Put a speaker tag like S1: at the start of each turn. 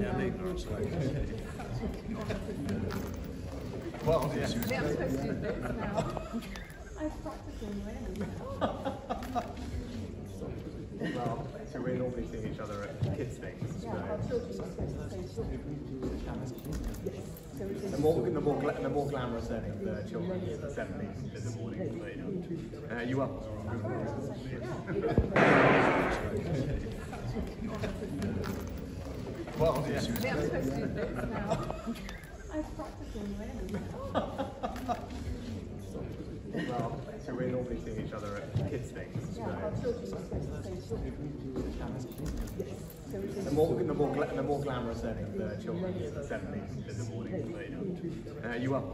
S1: Yeah, the ignorance way.
S2: Well, yeah.
S3: Yeah, I'm supposed to do this now. I've practiced.
S2: Well, so we're normally seeing each other at kids' things. So the more, the more, the more glamorous setting the children at seven in the morning. Uh, you up? Well, yeah.
S3: Yeah, I'm supposed to do this now. I've practiced already.
S2: Well, so we're normally seeing each other at kids' things.
S3: Yeah, our
S2: So
S3: children are supposed to say children. Yes. So it is.
S2: the more, the more, the more glamorous setting the children at seven in the morning. But, you know. Uh, you up?